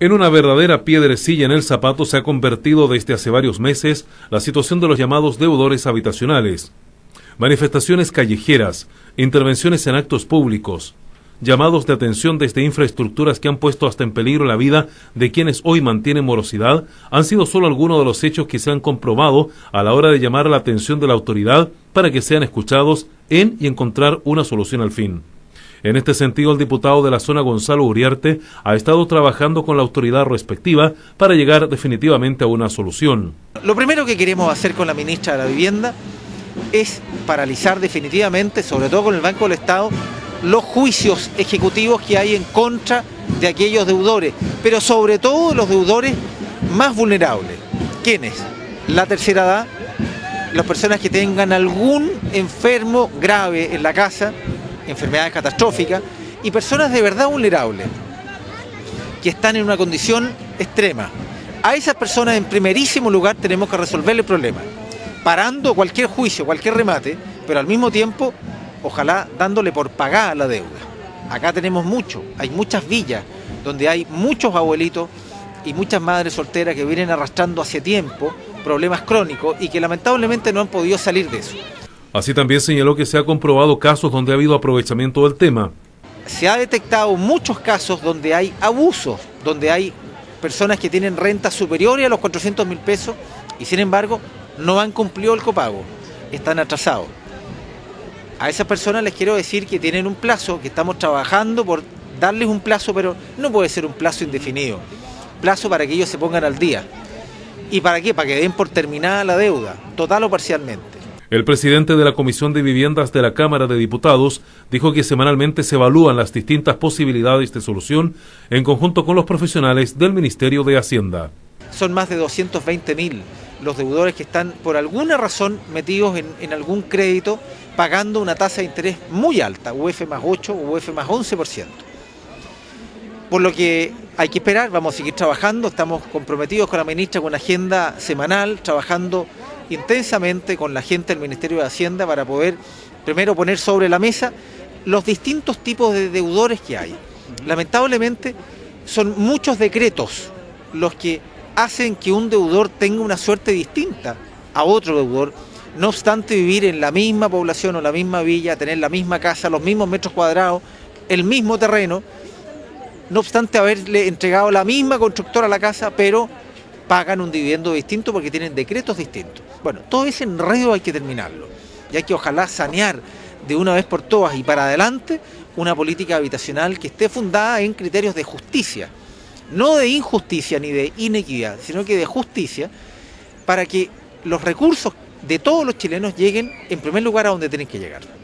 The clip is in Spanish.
En una verdadera piedrecilla en el zapato se ha convertido desde hace varios meses la situación de los llamados deudores habitacionales. Manifestaciones callejeras, intervenciones en actos públicos, llamados de atención desde infraestructuras que han puesto hasta en peligro la vida de quienes hoy mantienen morosidad, han sido solo algunos de los hechos que se han comprobado a la hora de llamar la atención de la autoridad para que sean escuchados en y encontrar una solución al fin. En este sentido, el diputado de la zona Gonzalo Uriarte ha estado trabajando con la autoridad respectiva para llegar definitivamente a una solución. Lo primero que queremos hacer con la ministra de la Vivienda es paralizar definitivamente, sobre todo con el Banco del Estado, los juicios ejecutivos que hay en contra de aquellos deudores, pero sobre todo los deudores más vulnerables. ¿Quiénes? La tercera edad, las personas que tengan algún enfermo grave en la casa, enfermedades catastróficas y personas de verdad vulnerables que están en una condición extrema. A esas personas en primerísimo lugar tenemos que resolver el problema, parando cualquier juicio, cualquier remate, pero al mismo tiempo, ojalá dándole por pagar la deuda. Acá tenemos mucho, hay muchas villas donde hay muchos abuelitos y muchas madres solteras que vienen arrastrando hace tiempo problemas crónicos y que lamentablemente no han podido salir de eso. Así también señaló que se ha comprobado casos donde ha habido aprovechamiento del tema. Se ha detectado muchos casos donde hay abusos, donde hay personas que tienen rentas superiores a los 400 mil pesos y sin embargo no han cumplido el copago, están atrasados. A esas personas les quiero decir que tienen un plazo, que estamos trabajando por darles un plazo, pero no puede ser un plazo indefinido. Plazo para que ellos se pongan al día. ¿Y para qué? Para que den por terminada la deuda, total o parcialmente. El presidente de la Comisión de Viviendas de la Cámara de Diputados dijo que semanalmente se evalúan las distintas posibilidades de solución en conjunto con los profesionales del Ministerio de Hacienda. Son más de 220 mil los deudores que están por alguna razón metidos en, algún crédito pagando una tasa de interés muy alta, UF más 8 o UF más 11%. Por lo que hay que esperar, vamos a seguir trabajando, estamos comprometidos con la ministra con una agenda semanal, trabajando intensamente con la gente del Ministerio de Hacienda para poder primero poner sobre la mesa los distintos tipos de deudores que hay. Lamentablemente son muchos decretos los que hacen que un deudor tenga una suerte distinta a otro deudor, no obstante vivir en la misma población o la misma villa, tener la misma casa, los mismos metros cuadrados, el mismo terreno, no obstante haberle entregado la misma constructora a la casa, pero pagan un dividendo distinto porque tienen decretos distintos. Bueno, todo ese enredo hay que terminarlo y hay que ojalá sanear de una vez por todas y para adelante una política habitacional que esté fundada en criterios de justicia, no de injusticia ni de inequidad, sino que de justicia para que los recursos de todos los chilenos lleguen en primer lugar a donde tienen que llegar.